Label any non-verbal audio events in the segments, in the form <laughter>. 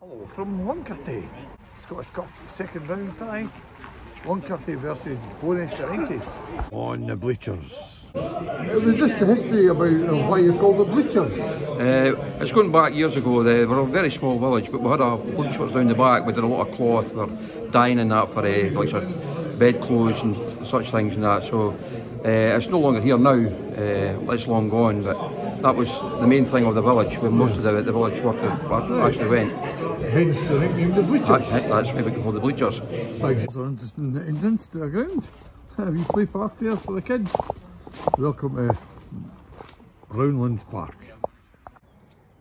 Hello from Luncarty, Scottish Cup second round tie. Luncarty versus Bo'ness United on the bleachers. It was just a history about why you called the bleachers. Uh, it's going back years ago. They were a very small village, but we had a bleachers down the back. We did a lot of cloth, we are dyeing and that for uh, like sort of bed clothes and such things and that. So uh, it's no longer here now. Uh, it's long gone, but that was the main thing of the village. Where most of the, the village workers actually went. Hence the nickname the bleachers. That's, that's why we call the bleachers. Thanks for interesting entrance to the ground. <laughs> A wee play park there for the kids. Welcome to Brownfields Park.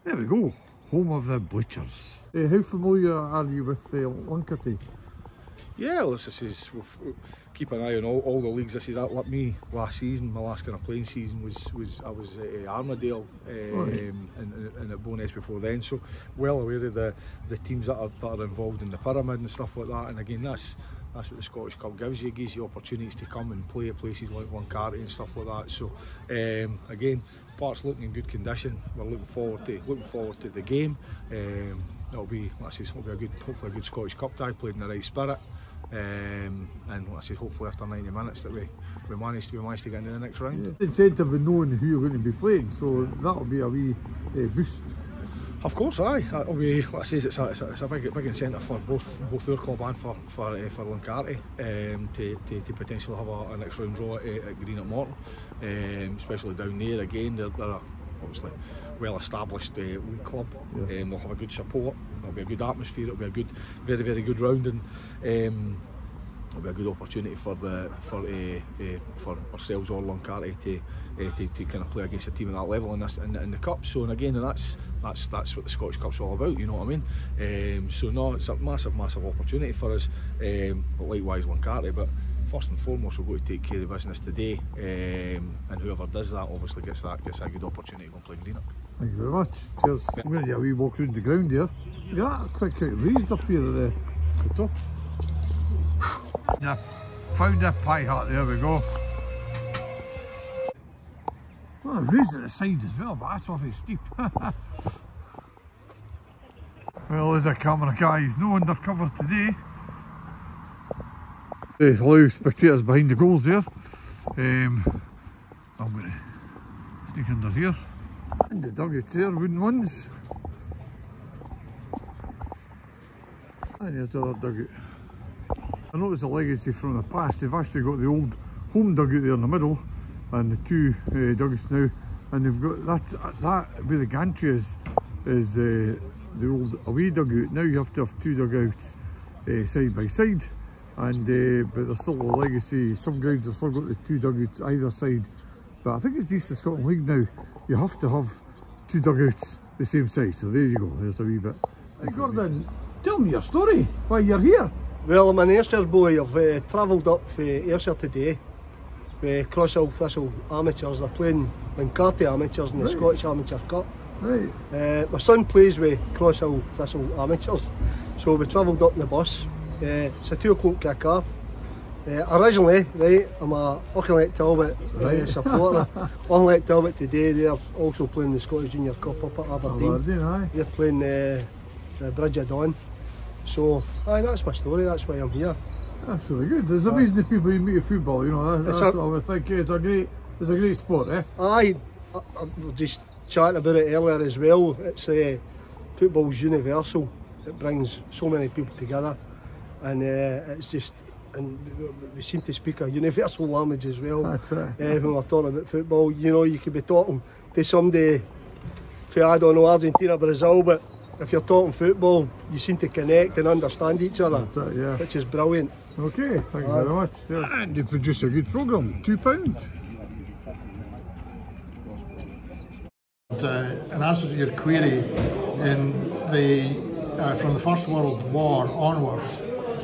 There we go, home of the bleachers. Uh, how familiar are you with uh, Luncarty? Yeah, well, this is we'll, we'll keep an eye on all, all the leagues. This is that like me last season. My last kind of playing season was was I was at uh, Armadale um, Right. and, and at Bo'ness before then. So well aware of the the teams that are that are involved in the pyramid and stuff like that. And again, that's that's what the Scottish Cup gives you. It gives you opportunities to come and play at places like Luncarty and stuff like that. So um, again, park's looking in good condition. We're looking forward to looking forward to the game. Um, it'll be, let's say, it'll be a good, hopefully a good Scottish Cup tie played in the right spirit. Um, and let's say, hopefully after 90 minutes that we we managed to we managed to get into the next round. The incentive of knowing who you're going to be playing, so that'll be a wee uh, boost. Of course, aye. It'll be, like I say, it's a, it's a, it's a big, big incentive for both both our club and for for uh, for Luncarty um, to, to, to potentially have a, a next round draw at, at Greenock Morton, um, especially down there again. They're, they're a, obviously well-established uh, eh, league club. Yeah. Um, they'll have a good support. There'll be a good atmosphere. It'll be a good, very very good round and. Um, it'll be a good opportunity for the for uh, uh, for ourselves or Loncarty to, uh, to to kind of play against a team at that level in this in, in the cup. So and again, and that's that's that's what the Scottish Cup's all about. You know what I mean? Um, so no, it's a massive massive opportunity for us. Um, but likewise, Loncarty, but. First and foremost, we've got to take care of business today, um, and whoever does that obviously gets that gets a good opportunity to go and play Greenock. Thank you very much. Cheers. I'm going to do a wee walk around the ground here. Yeah, quite quite raised up here at the, the top. Yeah, found a pie hut, there we go. Well, raised at the side as well, but that's awfully steep. <laughs> well, there's a camera guy, he's no undercover today. Uh, hello, spectators behind the goals there. Um, I'm going to sneak under here. And the there, wooden ones. And there's the other dugout. I know it's a legacy from the past. They've actually got the old home dugout there in the middle and the two uh, dugouts now. And they've got that, that where the gantry is, is uh, the old away dugout. Now you have to have two dugouts uh, side by side. And uh, but there's still a legacy. Some grounds have still got the two dugouts either side. But I think it's East of Scotland League now. You have to have two dugouts the same side. So there you go. There's a wee bit. Hey Gordon, tell me your story. Why you're here? Well, I'm an Ayrshire boy. I've uh, travelled up for Ayrshire today with Crosshill Thistle amateurs. They're playing Luncarty amateurs in the Right. Scottish Amateur Cup. Right. Uh, my son plays with Crosshill Thistle amateurs, so we travelled up in the bus. Uh, it's a two o'clock kick off. Uh, originally, right, I'm a Auchinleck Talbot uh, Right. supporter. <laughs> Auchinleck Talbot today, they're also playing the Scottish Junior Cup up at Aberdeen. Aberdeen, aye. They're playing uh, the Bridge of Don. So, aye, that's my story, that's why I'm here. That's really good. It's amazing the people you meet at football, you know. That, that's a- what I would think. It's a great, it's a great sport, eh? Aye, I, I was just chatting about it earlier as well. It's uh, football's universal. It brings so many people together, and uh, it's just and we- we seem to speak a universal language as well. That's it. Uh, when we're talking about football, you know, you could be talking to somebody for I don't know Argentina, Brazil, but if you're talking football, you seem to connect and understand each other, That's it, yeah. which is brilliant. Okay, thanks very much. Cheers. And they produce a good programme. Two pounds. Uh, in answer to your query, in the uh, from the First World War onwards,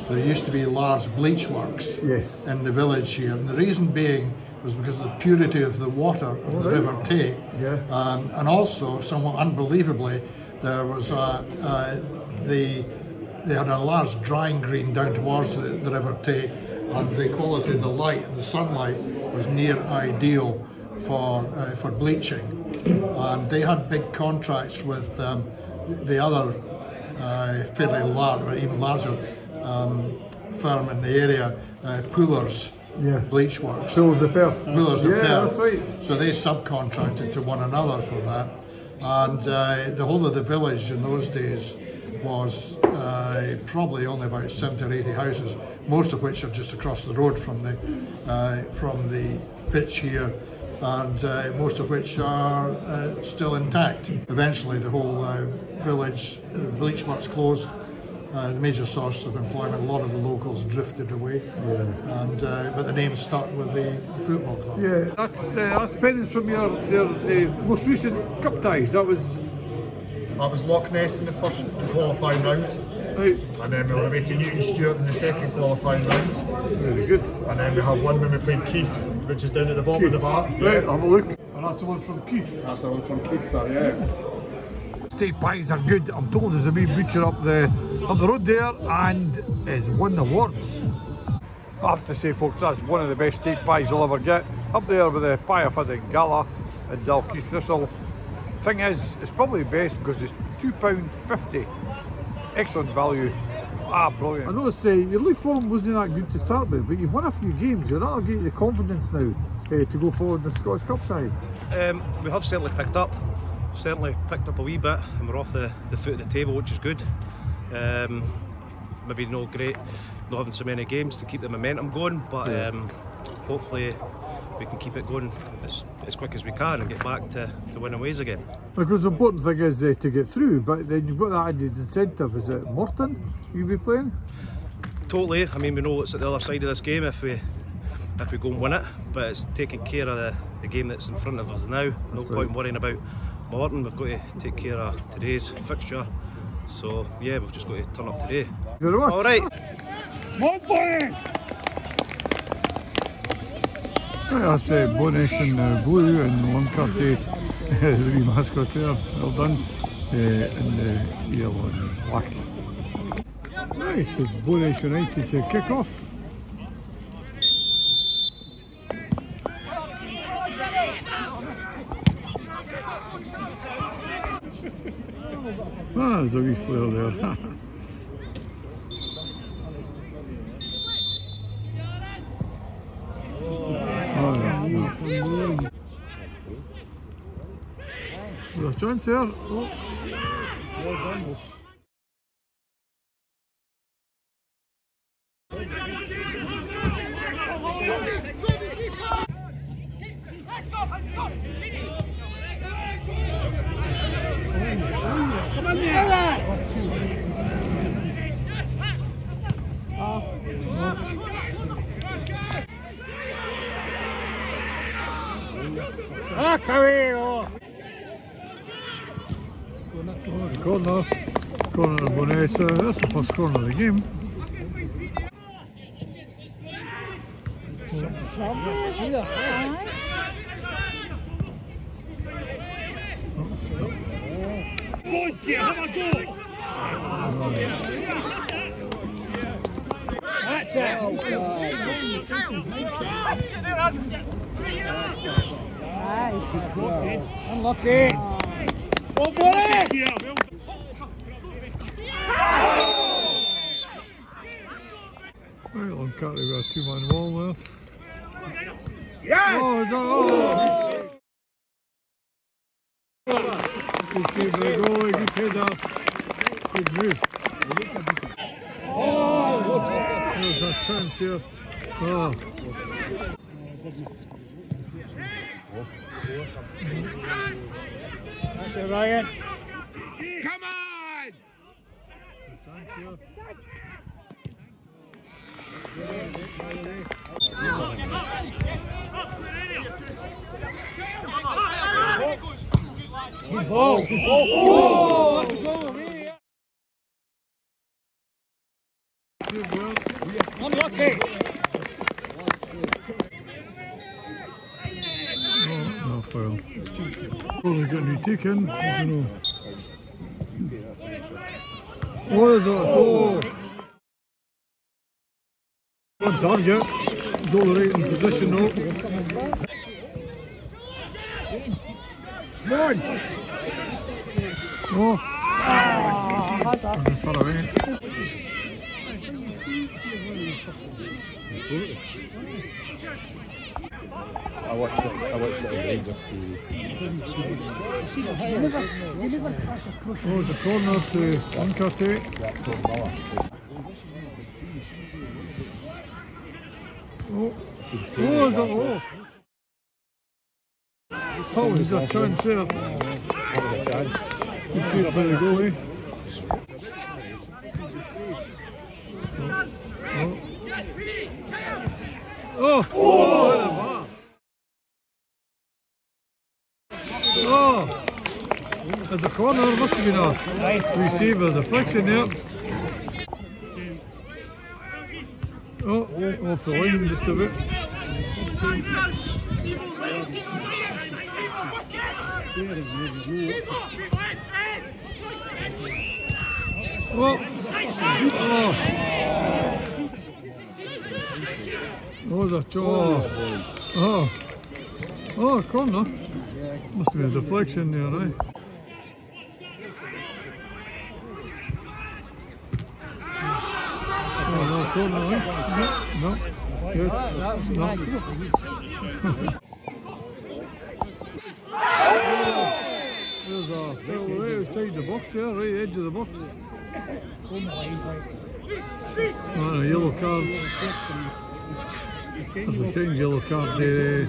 there used to be large bleach works Yes. in the village here, and the reason being was because of the purity of the water of the right. River Tay, Yeah. um, and also, somewhat unbelievably, there was uh, uh, the they had a large drying green down towards the, the River Tay, and the quality of the light and the sunlight was near ideal for uh, for bleaching. And they had big contracts with um, the other uh, fairly large, or even larger um, firm in the area, uh, Pullars Yeah. Bleach Works. Phil's the Perth. Of Yeah, Perth. that's right. So they subcontracted to one another for that. And uh, the whole of the village in those days was uh, probably only about 70 or 80 houses, most of which are just across the road from the uh, from the pitch here, and uh, most of which are uh, still intact. Eventually, the whole uh, village, uh, bleach works closed. Uh, the major source of employment, a lot of the locals drifted away, and uh, but the name stuck with the football club. Yeah, that's uh, that's penance from your your uh, most recent cup ties. That was I was Loch Ness in the first qualifying round, right, and then we were away to Newton Stewart in the second qualifying round, very good. and then we have one when we played Keith, which is down at the bottom of the bar. Right, have a look. And that's the one from Keith. That's the one from Keith, sir, yeah. Steak pies are good. I'm told there's a wee butcher up the up the road there and has won awards. I have to say, folks, that's one of the best steak pies I'll ever get. Up there with the pie of the Gala and Dalkeith Thistle. Thing is, it's probably best because it's £2.50. Excellent value. Ah, brilliant. I noticed uh, your league form wasn't that good to start with, but you've won a few games. You're that'll get you the confidence now uh, to go forward in the Scottish Cup tie. Um, we have certainly picked up, certainly picked up a wee bit, and we're off the, the foot of the table, which is good. Um, maybe no great, not having so many games to keep the momentum going, but um, hopefully we can keep it going as, as quick as we can and get back to, to winning ways again. Because the important thing is uh, to get through, but then you've got that added incentive. Is it Morton you'll be playing? Totally. I mean, we know it's at the other side of this game if we if we go and win it, but it's taking care of the, the game that's in front of us now. No That's point right. worrying about Morton. We've got to take care of today's fixture. So yeah, we've just got to turn up today. Thank you very much. All right. Right, that's uh, Bo'ness in uh, blue and one Luncarty, <laughs> the wee mascot there, well done, uh, in the yellow and black. Right, it's Bo'ness United to kick off. Ah, there's a wee flare there. <laughs> Oh, yeah, yeah. There's a chance here. Corner, corner of Bonessa. That's the first corner of the game. Right, Luncarty got a two-man wall there. Yes! Oh, no! Good save by the goalie, good header. Good move. Oh, there's a chance here. Oh. That's it, Ryan. Come on! Chance here. No, no foul. Probably got any taken. I don't know. What is that? Oh! On target. Goal right in position though. Come on! Oh! And far away. I watched it. I watched it on Rangers TV. Oh, it's a corner to Luncarty. Yeah, Oh, oh, is it, oh. Oh, there's a chance there. Was a chance? See it by the goal, eh? Oh. Oh. Oh. Oh. At the corner, must have been a receiver deflection there. Oh, off the line just a bit. Oh. Oh. Oh, that's oh. Oh. Oh, corner. Must have been a deflection there, right? No. No, no. No. There's a right outside the box there, right edge of the box. Oh, a yellow card. That's a second yellow card there.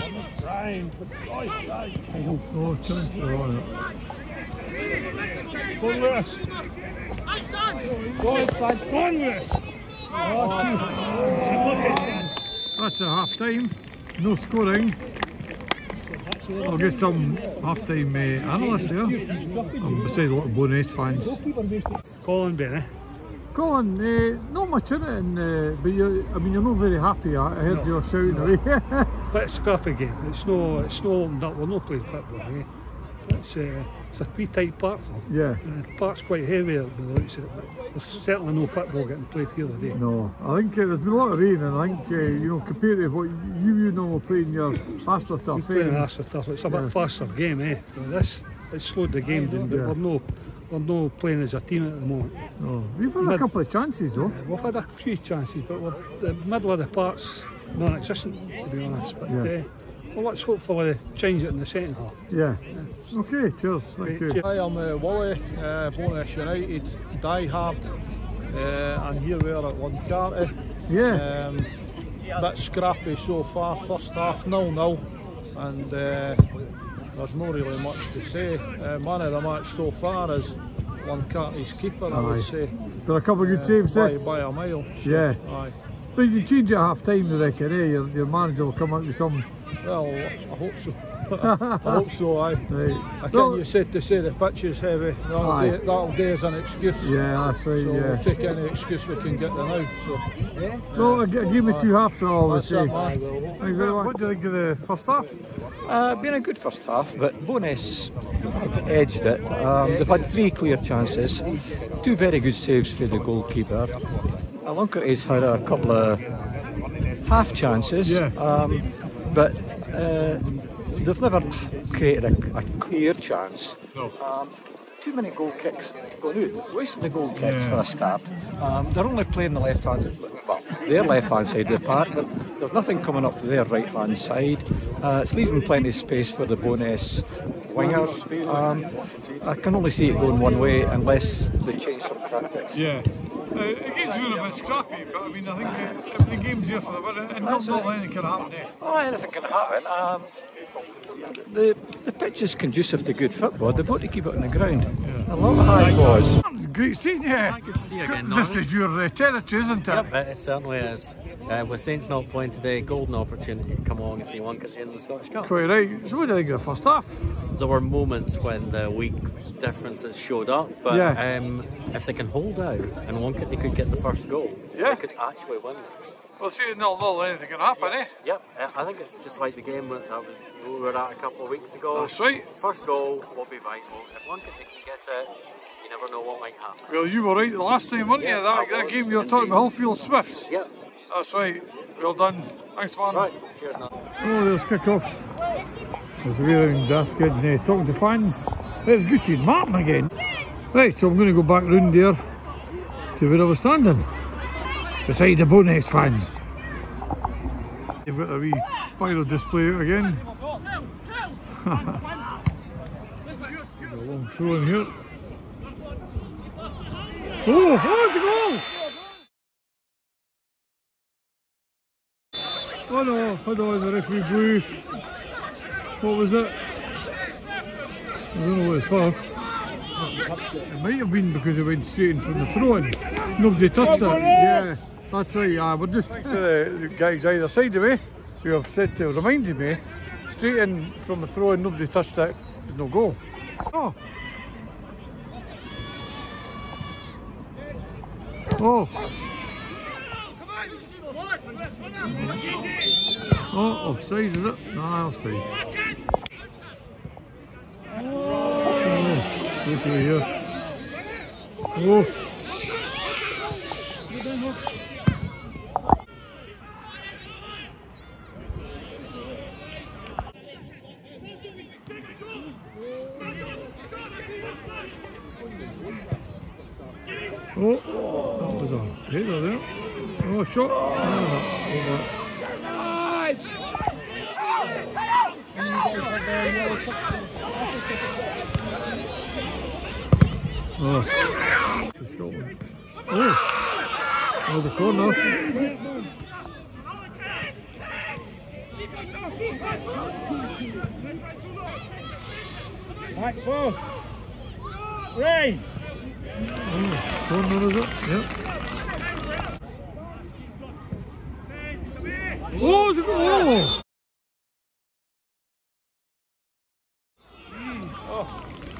foul there though. Oh, shot. Oh, chance for. That's a half time. No scoring. I'll get some half time uh, analysts here. I'm beside a lot of Bo'ness fans. Colin Benny. Colin, uh, not much in it, and, uh, but you're, I mean, you're not very happy. I heard you shouting away. <laughs> Bit of scrappy game. It's no, it's no opened up. We're not playing football. Eh? It's, uh, it's a wee tight though. yeah. Uh, the park's quite heavy out the it, but there's certainly no football getting played here today. No, I think uh, there's been a lot of rain, and I think uh, you know compared to what you you know were playing your AstroTurf. We're playing eh? AstroTurf. It's a Yeah. bit faster game, eh? So this it slowed the game down, but Yeah. we're no we're not playing as a team at the moment. No, we've had a couple of chances though. Uh, we've had a few chances, but we're the middle of the park's non-existent to be honest. But Yeah. uh, well, let's hopefully change it in the second half. Yeah. Okay, cheers. Thank Great, you. Hi, I'm uh, Wally, uh, Bo'ness United, die hard, uh, and here we are at Luncarty. Yeah. Um, bit scrappy so far, first half nil nil, and uh, there's not really much to say. Uh, man of the match so far is Luncarty's keeper, I would say, So a couple of good saves by, there. by a mile. So, Yeah. Aye. But you change at half time, I reckon, eh? Your, your manager will come out with some. Well, I hope so. <laughs> I hope so, aye. <laughs> Right. I can't Well, you said to say the pitch is heavy. That'll, Aye. do, that'll do as an excuse. yeah, that's right, So we'll yeah. take any excuse we can get there now. So Well, I give me two halves, so I always that's say. it, man. You very much. What do you think of the first half? Uh, been a good first half, but Bo'ness have edged it. Um, they've had three clear chances, two very good saves for the goalkeeper. Alunkerty's had a couple of half chances, Yeah. um, but uh, they've never created a, a clear chance. Um, too many goal kicks going out, wasting the goal kicks for a start. Um, they're only playing the left hand, well, their left hand side of the park. There's nothing coming up to their right hand side. Uh, it's leaving plenty of space for the Bo'ness wingers. Um, I can only see it going one way unless they change some tactics. Yeah. Uh, the game's been a bit scrappy, but I mean, I think uh, the game's here for the winning, and not, not anything can happen there. Oh, anything can happen. Um, the the pitch is conducive to good football. They've got to keep it on the ground. A lot of high balls. Great seeing you. Good to see you again, This is your uh, territory, isn't it? Yep, it certainly is. Uh, with Saints not playing today, golden opportunity to come along and see Lunkers in the Scottish Cup. Quite right. So what do you think of the first half? There were moments when the weak differences showed up, but Yeah. um, if they can hold out and Luncarty, they could get the first goal. Yeah. They could actually win this. Well, see, nil nil, anything can happen, eh? Yep, uh, I think it's just like the game that I was, we were at a couple of weeks ago. That's right. First goal will be vital. If Luncarty they can get it, you never know what might happen. Well, you were right the last time, weren't Yeah, you? That, that game you were talking about indeed. Hillfield Swifts. Yep. That's right. Well done. Thanks, man. Right, cheers now. Oh, there's kick off. There's a way around Daskin uh, talking to fans. It's good seeing Martin again. Right, so I'm going to go back round there to where I was standing. Beside the Bo'ness fans. You've <laughs> got a wee pyro display out again. A long throw in here. Oh, oh, a goal! Oh no, hold on, the referee blew. What was it? I don't know what it's for. It might have been because it went straight in from the throw in. Nobody touched it. Yeah, that's right. Yeah, we're just to the guys either side of me who have said to reminded me straight in from the throw in, nobody touched it. There's no goal. Oh. Oh. Oh, offside is it? No, offside. Oh, look over here. Oh. Oh, that was a header there. Oh, shot. No, over. Oh, to Scotland. Oh, oh, the corner. Right, ball. Ray. Oh, corner is it? Yep. Oh, it's a goal!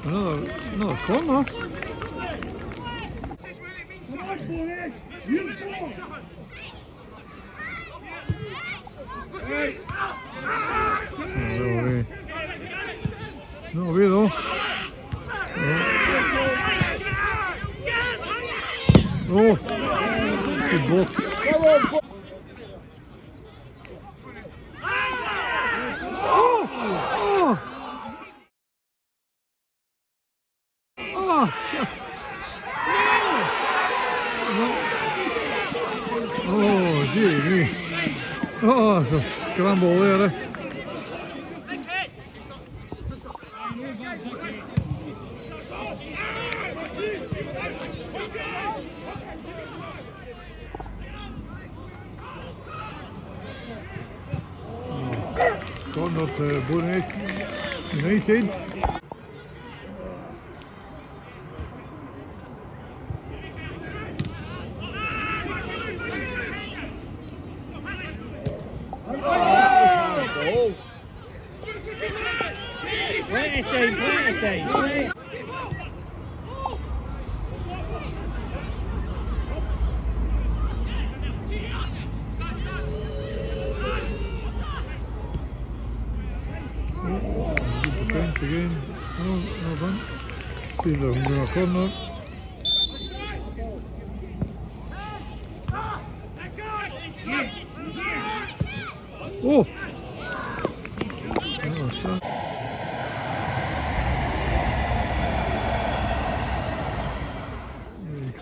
Another, another corner. Oh, no way. No way though. Oh, oh. good scramble there. Corner to Bournemouth United.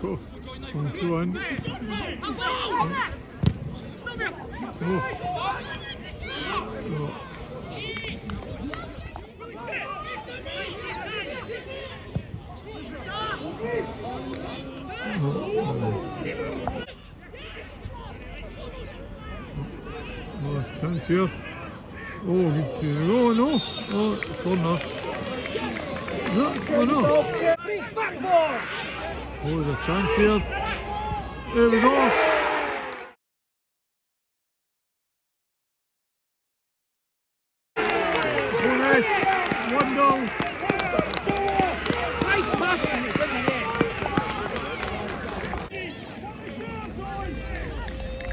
Go. Come through in. Oh. Oh. Oh, chance here. Oh, good save. Oh, no. Oh, corner. No, oh, no. Oh, a chance here. There we go.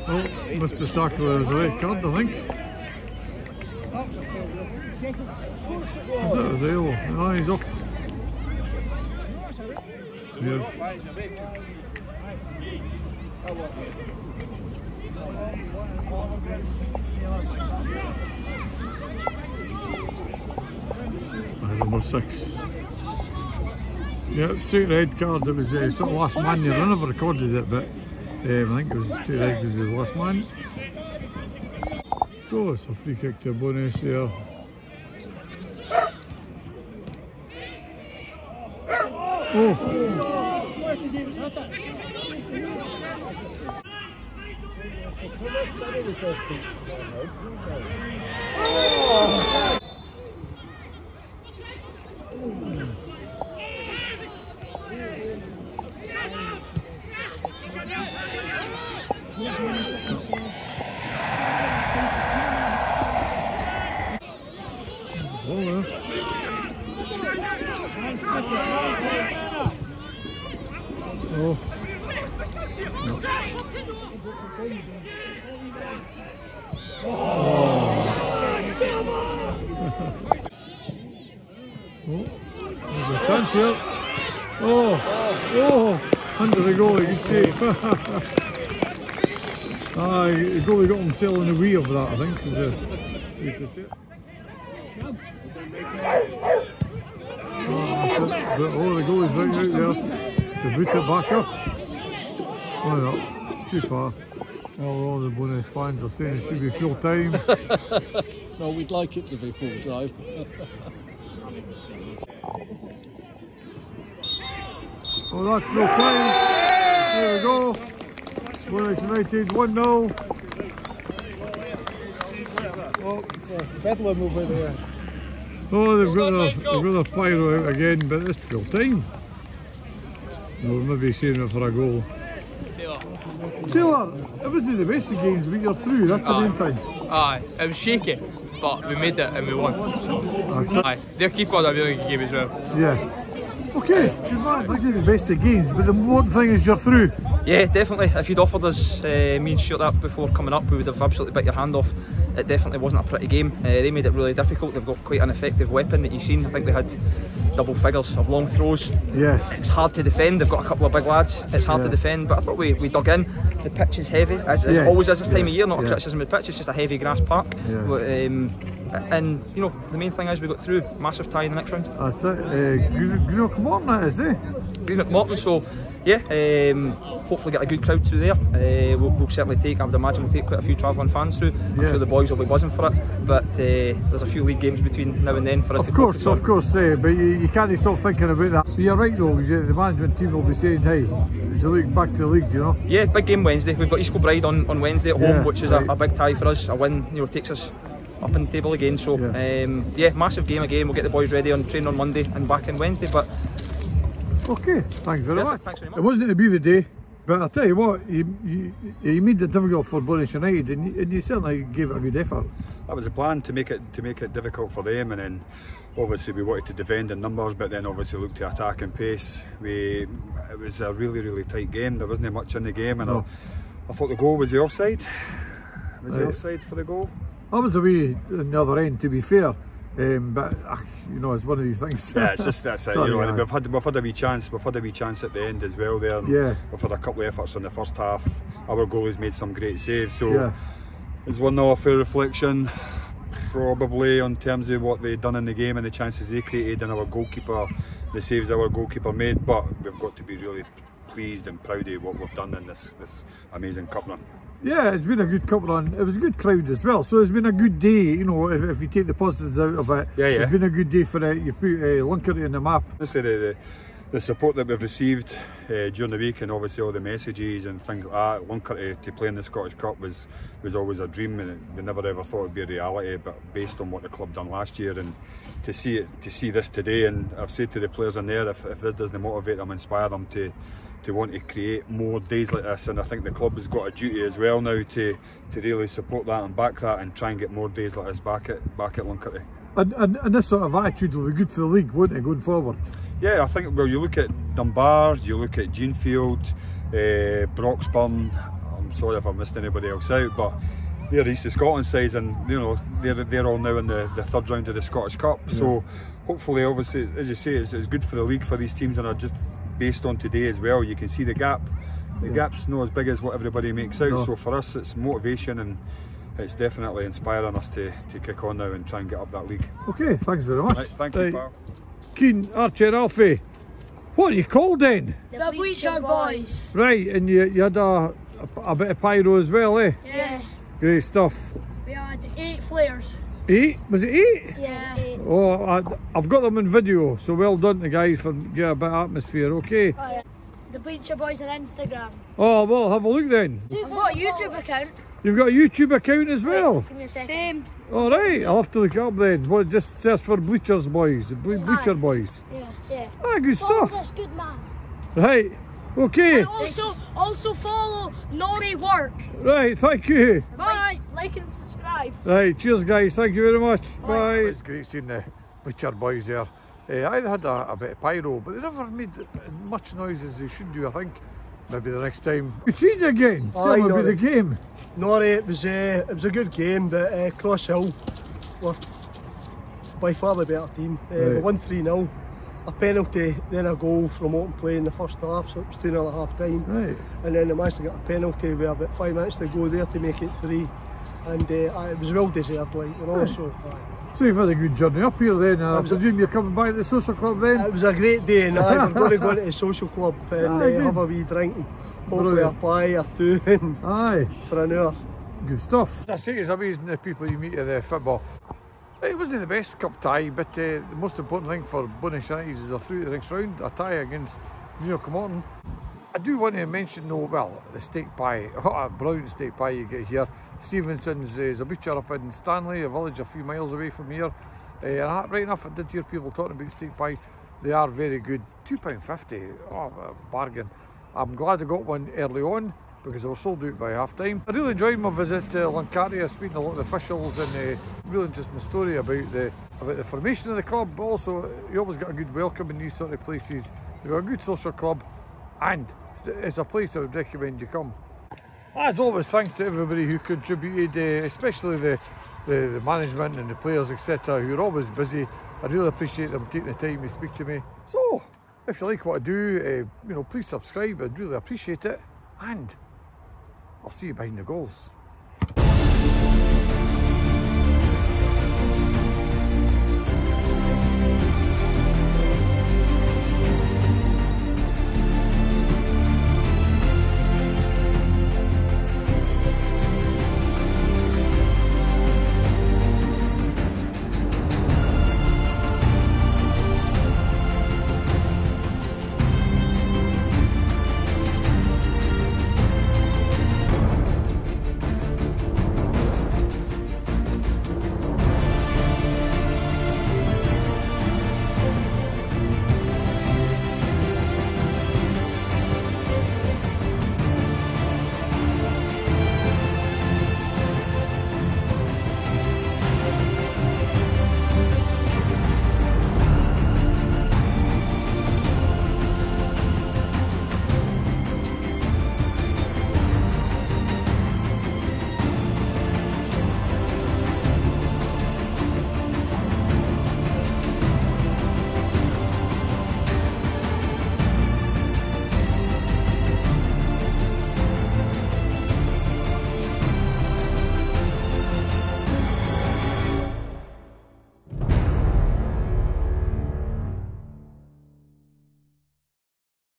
Oh, Mr. Tackler a red card, I think. Is that zero? No, he's off. Uh, number six. Yeah, straight red card. It was uh, sort of last man there. I never recorded it, but um, I think it was straight red because he was last man. So it's a free kick to Bo'ness there. Oh, oh well. Oh. Oh, there's a chance here. Oh, oh, under the goalie, he's safe. ah, the goalie got himself in the way of that, I think. Is a, to it. Oh, it. But, oh, the goalie's right out there to boot it back up. Oh no, too far. Well, all the Bo'ness fans are saying it should be full time. <laughs> No, we'd like it to be full time. <laughs> Oh, that's no time. There we go. Bo'ness United 1 0. Oh, it's a bedlam over there. Oh, they've got, their, they've got their pyro out again, but it's full time. No, maybe saving it for a goal. Taylor, it wasn't the best of games, but you're through, that's the main thing. Aye, it was shaky, but we made it and we won. That's it. Aye, their keeper had a really good game as well. Yeah. Okay, good man. That the best of games, but the important thing is you're through. Yeah, definitely. If you'd offered us uh, me and Stuart that before coming up, we would have absolutely bit your hand off. It definitely wasn't a pretty game. Uh, they made it really difficult. They've got quite an effective weapon that you've seen. I think they had double figures of long throws. Yeah. It's hard to defend. They've got a couple of big lads. It's hard to defend, but I thought we, we dug in. The pitch is heavy, as, as Yes, always is this time yeah, of year. Not a yeah. criticism of the pitch. It's just a heavy grass park. Yeah. Um, and you know the main thing is we got through. Massive tie in the next round. That's it. Uh, that is, eh? Greenock Morton. So, yeah, um, hopefully get a good crowd through there. Uh, we'll, we'll certainly take, I would imagine, we'll take quite a few travelling fans through. I'm Yeah. sure the boys will be buzzing for it. But uh, there's a few league games between now and then for us Of course, of course, uh, but you, you can't stop thinking about that. But you're right though, because the management team will be saying, hey, to look back to the league, you know? Yeah, big game Wednesday. We've got East Kilbride on, on Wednesday at Yeah, home, which is right. a, a big tie for us. A win, you know, takes us up in the table again. So, yeah, um, yeah massive game again. We'll get the boys ready on training on Monday and back in Wednesday. But Okay, thanks very much. thanks very much. It wasn't to be the day, but I'll tell you what, you, you, you made it difficult for Bo'ness United and you, and you certainly gave it a good effort. That was the plan to make it to make it difficult for them, and then obviously we wanted to defend in numbers, but then obviously look to attack and pace. We it was a really really tight game. There wasn't much in the game, and No. I, I thought the goal was the offside. Was the offside for the goal? That was a wee on the other end, to be fair, um, but ah, you know, it's one of these things. Yeah, it's just that's it. Sorry, you know, we've had we've had a wee chance. We've had a wee chance at the end as well. There, Yeah. We've had a couple of efforts in the first half. Our goalies made some great saves. So Yeah. it's one 0 a fair reflection, probably on terms of what they'd done in the game and the chances they created, and our goalkeeper, the saves our goalkeeper made. But we've got to be really pleased and proud of what we've done in this this amazing cup run. Yeah, it's been a good cup run. It was a good crowd as well, so it's been a good day. You know, if, if you take the positives out of it, Yeah, yeah. it's been a good day for it. You've put uh, Luncarty on the map. Honestly, the, the, the support that we've received uh, during the week and obviously all the messages and things like that. Lunker to play in the Scottish Cup was was always a dream and we never ever thought it'd be a reality but based on what the club done last year and to see it to see this today and I've said to the players in there if, if this doesn't motivate them inspire them to to want to create more days like this and I think the club has got a duty as well now to to really support that and back that and try and get more days like this back at back at Luncarty. And, and, and this sort of attitude will be good for the league, won't it, going forward? Yeah, I think, well, you look at Dunbar, you look at Jeanfield, uh, Broxburn, I'm sorry if I missed anybody else out, but they're East of Scotland sides and, you know, they're, they're all now in the, the third round of the Scottish Cup. Yeah. So hopefully, obviously, as you say, it's, it's good for the league for these teams and I just based on today as well. You can see the gap. The yeah. gap's not as big as what everybody makes out. No. So for us, it's motivation and it's definitely inspiring us to, to kick on now and try and get up that league. Okay, thanks very much. Right, thank you, pal. Keen, Archie Alfie, what are you called then? The Bleacher Boys. Right, and you, you had a, a, a, bit of pyro as well, eh? Yes. Great stuff. We had eight flares. Eight? Was it eight? Yeah. Eight. Oh, I, have got them in video, so well done to guys for getting a bit of atmosphere, okay? Oh, yeah. The Bleacher Boys on Instagram. Oh, well, have a look then. I've got a YouTube account. You've got a YouTube account as well? Same. All right, I'll have to look up then. Well, just search for Bleachers Boys, Ble Bleacher Boys. Yeah, yeah. Ah, good follow stuff. Good man. Right, okay. And also, also follow Norrie Work. Right, thank you. Bye. Like and subscribe. Right, cheers guys, thank you very much. Bye. Bye. It's great seeing the butcher Boys there. Uh, I had a, a, bit of pyro, but they never made much noise as they should do, I think. Maybe the next time. You seen it again? Still Aye, be the game. No, it was uh, it was a good game, but uh, Crosshill were by far the better team. Uh, right. They won 3 0. A penalty, then a goal from open play in the first half, so it was 2 0 at half time. Right. And then they managed to get a penalty with about five minutes to go there to make it three. And uh, it was well deserved, like, you know. Right. So, so you've had a good journey up here then. I presume you're coming by the social club then? It was a great day and I, we're going <laughs> to go into the social club and uh, have a wee drink and hopefully Brilliant. a pie or two <laughs> Aye. for an hour. Good stuff. I say it's amazing the people you meet at the football. It wasn't the best cup tie, but uh, the most important thing for United is a through the next round, a tie against Junior Carmarthen. I do want to mention though, well, the steak pie, <laughs> what a brilliant steak pie you get here. Stevenson's uh, is a butcher up in Stanley, a village a few miles away from here. Uh, right enough, I did hear people talking about steak pie. They are very good. £2.50, oh, bargain. I'm glad I got one early on because I was sold out by half time. I really enjoyed my visit to Luncarty, speaking to a lot of the officials and uh, really interesting story about the about the formation of the club, but also you always get a good welcome in these sort of places. You've got a good social club and it's a place I would recommend you come. As always, thanks to everybody who contributed, uh, especially the, the, the, management and the players, etc., who are always busy. I really appreciate them taking the time to speak to me. So, if you like what I do, uh, you know, please subscribe. I'd really appreciate it. And I'll see you behind the goals.